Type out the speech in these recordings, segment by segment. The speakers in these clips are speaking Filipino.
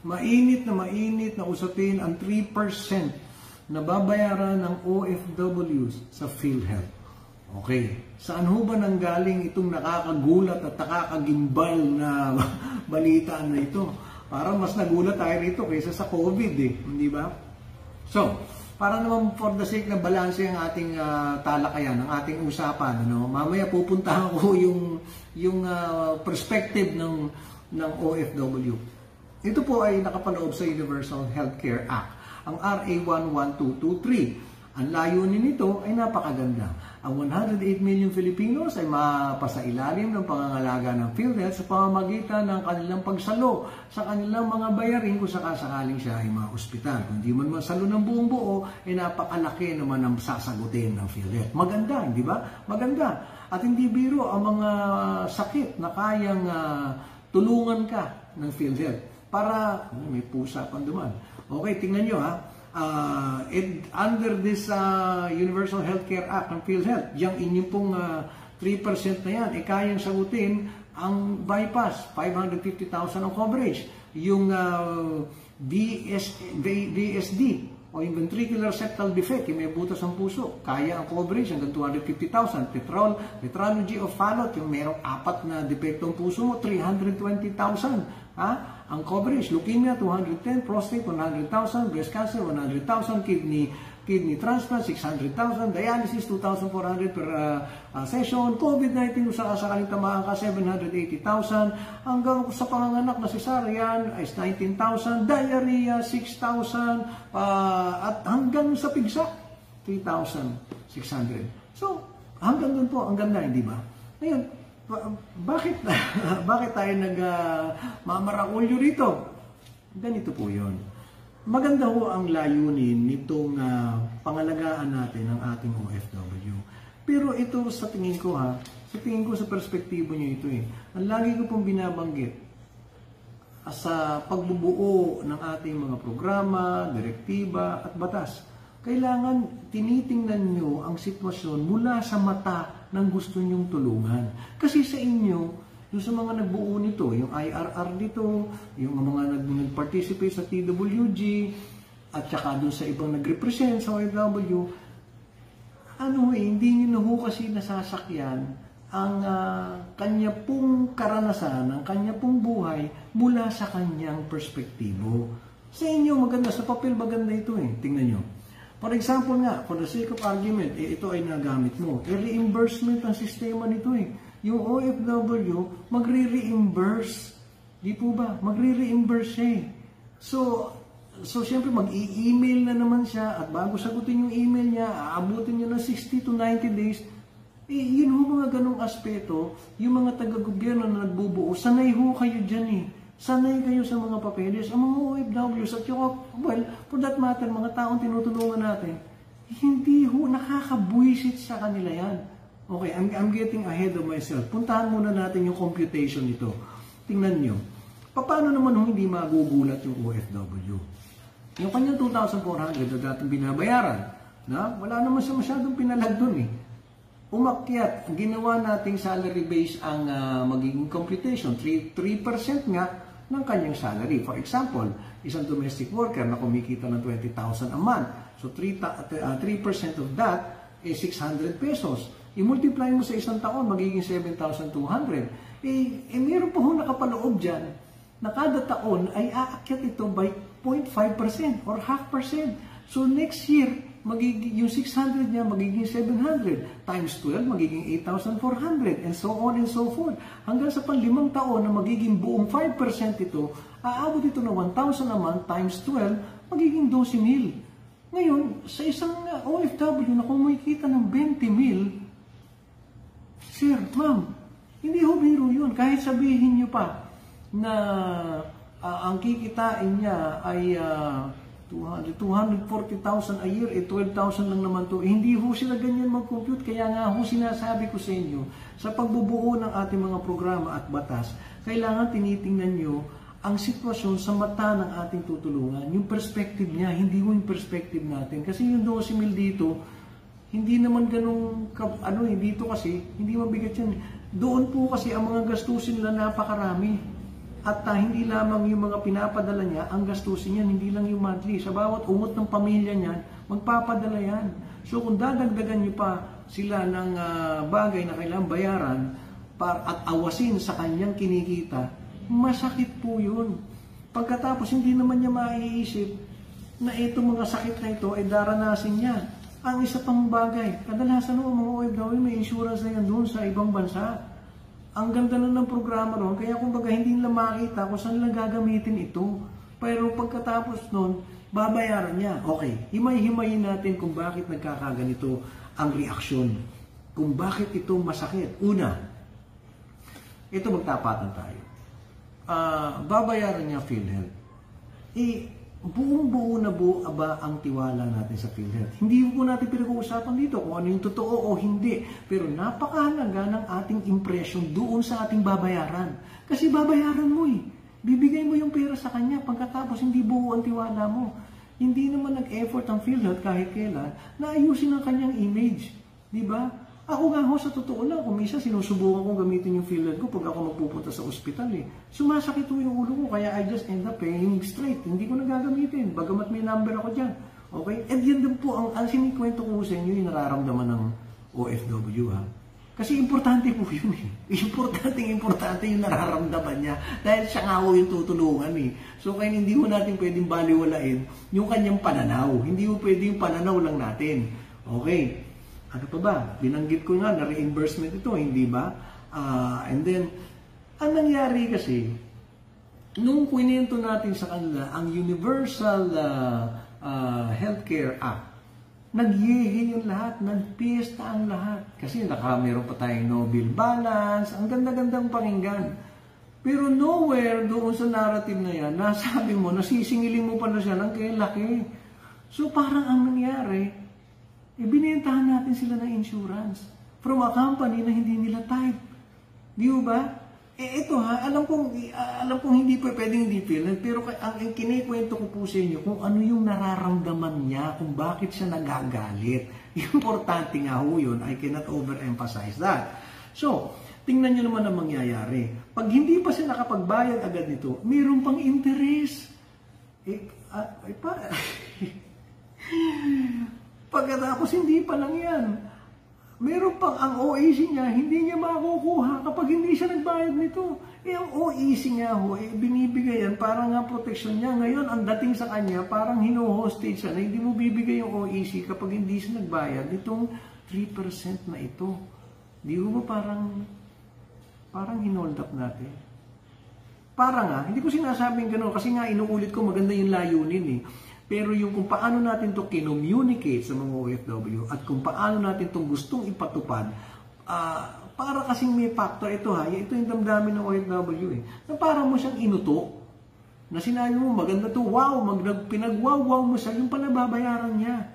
mainit na mainit na usapin ang 3% na babayaran ng OFWs sa PhilHealth. Okay, saan ho ba nanggaling itong nakakagulat at nakakagimbal na balita na ito? Parang mas nagulat tayo rito kaysa sa COVID eh, hindi ba? So, para naman for the sake na balanse ang ating uh, talakayan, ang ating usapan, ano, mamaya pupuntahan ko yung yung uh, perspective ng ng OFW. Ito po ay nakapaloob sa Universal Healthcare Act, ang RA 11223. Ang layunin nito ay napakaganda. Ang 108 million Filipinos ay mapasailalim ng pangangalaga ng PhilHealth sa pamamagitan ng kanilang pagsalo sa kanilang mga bayarin kung sakasakaling siya ay ma-ospital. Kung di man masalo ng buong buo, ay napakalaki naman ang sasagutin ng PhilHealth. Maganda, hindi ba? Maganda. At hindi biro ang mga sakit na kayang uh, tulungan ka ng PhilHealth para may pusa pang duman. Okay, tingnan nyo ha uh, it, under this uh, Universal Healthcare Act ng PhilHealth, yung inyong pong uh, 3% na yan, eh kayang sagutin ang bypass, 550,000 ang coverage. Yung uh, BS, BSD, o yung ventricular septal defect, yung may butas ng puso, kaya ang coverage hanggang 250,000. Petrol, tetralogy of Fallot, yung merong apat na depektong puso mo, 320,000. Ha? Ang coverage, leukemia 210, prostate 100,000, breast cancer 100,000, kidney kidney transplant 600,000, dialysis 2,400 per uh, uh, session, COVID-19 sa kasakaling tamaan ka 780,000, hanggang sa panganganak na cesarean is 19,000, diarrhea 6,000, uh, at hanggang sa pigsa 3,600. So, hanggang doon po, ang ganda, hindi ba? Ngayon, bakit bakit tayo nag uh, mamarakulyo rito? Ganito po 'yon. Maganda ho ang layunin nitong uh, pangalagaan natin ng ating OFW. Pero ito sa tingin ko ha, sa tingin ko sa perspektibo niyo ito eh. Ang lagi ko pong binabanggit sa pagbubuo ng ating mga programa, direktiba at batas. Kailangan tinitingnan nyo ang sitwasyon mula sa mata ng gusto nyong tulungan. Kasi sa inyo, yung sa mga nagbuo nito, yung IRR dito, yung mga nag nag-participate sa TWG, at saka doon sa ibang nag-represent sa OFW, ano eh, hindi nyo na ho kasi nasasakyan ang uh, kanya pong karanasan, ang kanya pong buhay mula sa kanyang perspektibo. Sa inyo, maganda. Sa papel, maganda ito eh. Tingnan nyo. For example nga, for the sake of argument, eh, ito ay nagamit mo. Eh, reimbursement ang sistema nito eh. Yung OFW, magre-reimburse. Di po ba? Magre-reimburse siya eh. So, so siyempre mag-i-email na naman siya at bago sagutin yung email niya, aabutin niya ng 60 to 90 days. Eh, yun ho mga ganong aspeto, yung mga taga-gobyerno na nagbubuo, sanay ho kayo dyan eh. Sanay kayo sa mga papeles. Ang mga OFWs at yung, well, for that matter, mga taong tinutulungan natin, hindi ho, nakakabuisit sa kanila yan. Okay, I'm, I'm getting ahead of myself. Puntahan muna natin yung computation nito. Tingnan nyo. Paano naman ho hindi magugulat yung OFW? Yung kanyang 2,400 na dating binabayaran, na wala naman siya masyadong pinalag dun eh. Umakyat, ginawa nating salary base ang uh, magiging computation. 3%, 3% nga ng kanyang salary. For example, isang domestic worker na kumikita ng 20,000 a month. So 3%, uh, 3% of that is 600 pesos. I-multiply mo sa isang taon, magiging 7,200. Eh, eh meron pa ho nakapaloob dyan na kada taon ay aakyat ito by 0.5% or half percent. So next year, magiging, yung 600 niya magiging 700 times 12 magiging 8,400 and so on and so forth. Hanggang sa panlimang taon na magiging buong 5% ito, aabot ito na 1,000 naman times 12 magiging 12,000. Ngayon, sa isang uh, OFW na kung makikita ng 20,000, Sir, ma'am, hindi ho biro yun. Kahit sabihin nyo pa na uh, ang kikitain niya ay uh, 200, 240,000 a year, eh 12,000 lang naman to. Eh, hindi ho sila ganyan mag-compute. Kaya nga ho sinasabi ko sa inyo, sa pagbubuo ng ating mga programa at batas, kailangan tinitingnan nyo ang sitwasyon sa mata ng ating tutulungan. Yung perspective niya, hindi ho yung perspective natin. Kasi yung 12 mil dito, hindi naman ganun, ano eh, dito kasi, hindi mabigat yan. Doon po kasi ang mga gastusin nila napakarami. At uh, hindi lamang yung mga pinapadala niya, ang gastusin niya, hindi lang yung monthly. Sa bawat ungot ng pamilya niyan, magpapadala yan. So kung dadagdagan niyo pa sila ng uh, bagay na kailangan bayaran para, at awasin sa kanyang kinikita, masakit po yun. Pagkatapos hindi naman niya maiisip na itong mga sakit na ito ay daranasin niya. Ang isa pang bagay, kadalasan ng mga OFW may insurance na yan doon sa ibang bansa ang ganda na ng programa ron, kaya kumbaga hindi nila makita kung saan nila gagamitin ito. Pero pagkatapos nun, babayaran niya. Okay, himay-himayin natin kung bakit nagkakaganito ang reaksyon. Kung bakit ito masakit. Una, ito magtapatan tayo. Uh, babayaran niya PhilHealth. Eh, buong-buo na buo ba ang tiwala natin sa PhilHealth. Hindi po natin pinag-uusapan dito kung ano yung totoo o hindi. Pero napakahalaga ng ating impression doon sa ating babayaran. Kasi babayaran mo eh. Bibigay mo yung pera sa kanya pagkatapos hindi buo ang tiwala mo. Hindi naman nag-effort ang PhilHealth kahit kailan na ayusin ang kanyang image. Di ba? Ako nga ho, sa totoo lang, kung minsan sinusubukan kong gamitin yung PhilHealth ko pag ako magpupunta sa ospital eh. Sumasakit po yung ulo ko, kaya I just end up paying straight. Hindi ko nagagamitin, bagamat may number ako dyan. Okay? At yan din po, ang, ang sinikwento ko sa inyo yung nararamdaman ng OFW ha. Kasi importante po yun eh. Importante, importante yung nararamdaman niya. Dahil siya nga ho yung tutulungan eh. So kaya hindi mo natin pwedeng baliwalain yung kanyang pananaw. Hindi mo pwede yung pananaw lang natin. Okay. Ano pa ba? Binanggit ko nga na reimbursement ito, hindi ba? Uh, and then, ang nangyari kasi, nung kwento natin sa kanila ang Universal uh, uh, Healthcare Act, nagyehe yung lahat, nagpiesta ang lahat. Kasi naka, meron pa tayong Nobel Balance, ang ganda-gandang pakinggan. Pero nowhere doon sa narrative na yan, nasabi mo, nasisingilin mo pa na siya ng kaya laki. So parang ang nangyari, ibinentahan natin sila ng insurance from a company na hindi nila type. Di ba? Eh ito ha, alam kong alam kong hindi po pwedeng feel, pero ang, ang kinikwento ko po sa inyo kung ano yung nararamdaman niya, kung bakit siya nagagalit. Importante nga ho yun, I cannot overemphasize that. So, tingnan nyo naman ang mangyayari. Pag hindi pa siya nakapagbayad agad nito, mayroon pang interest. Eh, uh, eh pa, Pagkatapos hindi pa lang yan. Meron pang ang OAC niya, hindi niya makukuha kapag hindi siya nagbayad nito. Eh, ang OAC niya ho, eh, binibigay yan, parang nga protection niya. Ngayon, ang dating sa kanya, parang hino-hostage siya na hindi mo bibigay yung OAC kapag hindi siya nagbayad. Itong 3% na ito. Di ba parang, parang hinold up natin? Parang nga, hindi ko sinasabing gano'n kasi nga inuulit ko maganda yung layunin eh. Pero yung kung paano natin to kinommunicate sa mga OFW at kung paano natin itong gustong ipatupad, uh, para kasing may factor ito ha, ito yung damdamin ng OFW eh, na para mo siyang inuto, na sinabi mo maganda to, wow, mag, pinag-wow-wow mo siya, yung pala babayaran niya.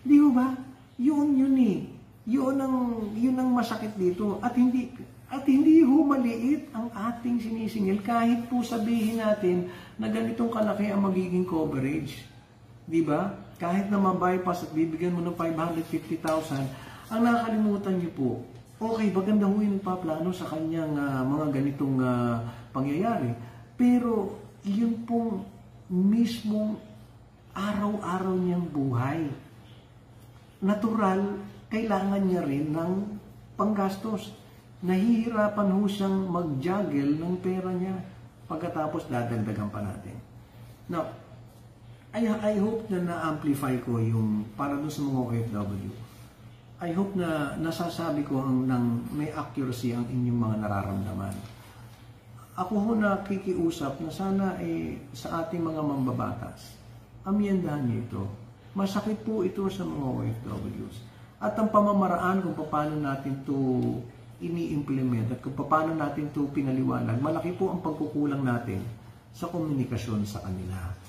Di ba? Yun yun eh. Yun ang, yun ang masakit dito. At hindi, at hindi humaliit ang ating sinisingil kahit po sabihin natin na ganitong kalaki ang magiging coverage. Di ba? Kahit na ma-bypass at bibigyan mo ng 550,000, ang nakakalimutan niyo po, okay, maganda ho yung paplano sa kanyang uh, mga ganitong uh, pangyayari. Pero yun pong mismong araw-araw niyang buhay. Natural, kailangan niya rin ng panggastos. Nahihirapan ho siyang mag-juggle ng pera niya pagkatapos dadagdagan pa natin. Now, I, I hope na na-amplify ko yung para doon sa mga OFW. I hope na nasasabi ko ang, ng may accuracy ang inyong mga nararamdaman. Ako ho nakikiusap na sana eh, sa ating mga mambabatas, amyendahan niyo ito. Masakit po ito sa mga OFWs. At ang pamamaraan kung paano natin to ini-implement at kung paano natin to pinaliwanag, malaki po ang pagkukulang natin sa komunikasyon sa kanila.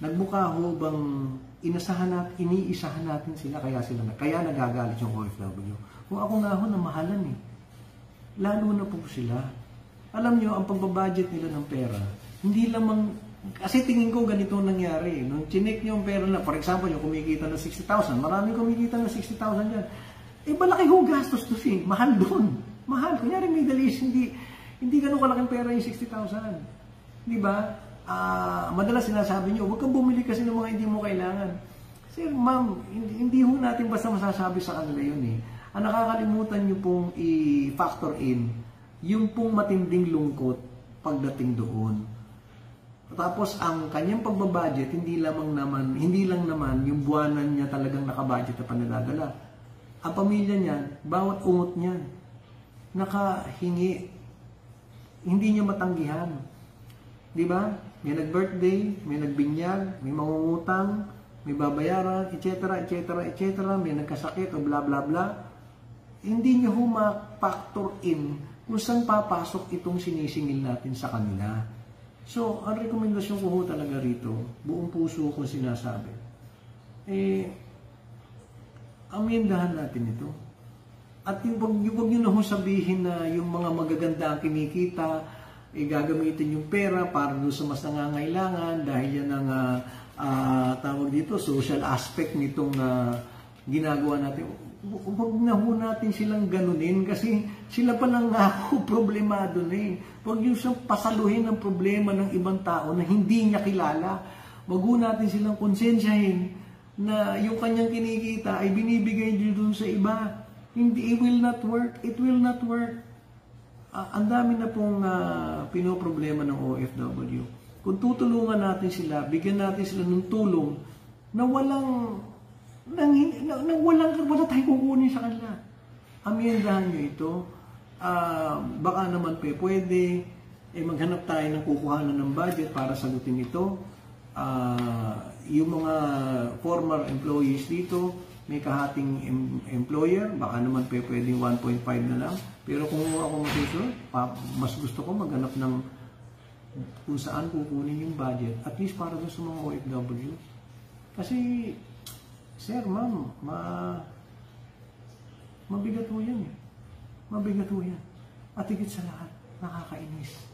Nagmukha ho bang inasahan natin, iniisahan natin sila kaya sila kaya nagagalit yung OFW. Kung ako nga ho na mahalan eh. Lalo na po sila. Alam nyo, ang pagbabudget nila ng pera, hindi lamang kasi tingin ko ganito nangyari. Nung chinik nyo yung pera na, for example, yung kumikita ng 60,000, maraming kumikita ng 60,000 yan. Eh, malaki ho gastos to eh. Mahal doon. Mahal. Kunyari, Middle East, hindi, hindi ganun kalaking pera yung 60,000. Di ba? Ah, madalas sinasabi niyo, huwag kang bumili kasi ng mga hindi mo kailangan. Sir, ma'am, hindi, hindi ho natin basta masasabi sa kanila yun eh. Ang nakakalimutan niyo pong i-factor in yung pong matinding lungkot pagdating doon. Tapos ang kanyang pagbabudget, hindi lamang naman, hindi lang naman yung buwanan niya talagang nakabudget na panaladala. Ang pamilya niya, bawat ungot niya, nakahingi. Hindi niya matanggihan. Di ba? May nag-birthday, may nagbinyag, may mangungutang, may babayaran, etc., etc., etc., may nagkasakit o bla bla bla. Hindi niya huma-factor in kung saan papasok itong sinisingil natin sa kanila. So, ang rekomendasyon ko ho talaga rito, buong puso ko sinasabi, eh, amendahan natin ito. At yung wag, wag nyo na ho sabihin na yung mga magaganda ang kinikita, eh, gagamitin yung pera para doon sa mas nangangailangan dahil yan ang ah, ah, tawag dito, social aspect nitong ah, ginagawa natin. Hu- Huwag na ho natin silang ganunin kasi sila pa lang ho problemado na eh. Huwag yung siyang pasaluhin ng problema ng ibang tao na hindi niya kilala. Huwag natin silang konsensyahin na yung kanyang kinikita ay binibigay niyo dun sa iba. Hindi, it will not work. It will not work. Ah, ang dami na pong uh, pinoproblema ng OFW. Kung tutulungan natin sila, bigyan natin sila ng tulong na walang nang, na, na walang wala tayong kukunin sa kanila. Amiendahan nyo ito. Ah, baka naman pe, pwede eh, maghanap tayo ng kukuhanan ng budget para sagutin ito. Ah, yung mga former employees dito, may kahating em- employer, baka naman pe, pwedeng 1.5 na lang. Pero kung ako pa, mas gusto ko maghanap ng kung saan kukunin yung budget, at least para sa mga OFW. Kasi, sir, ma'am, ma, mabigat po yan eh. Mabigat po yan. At higit sa lahat, nakakainis.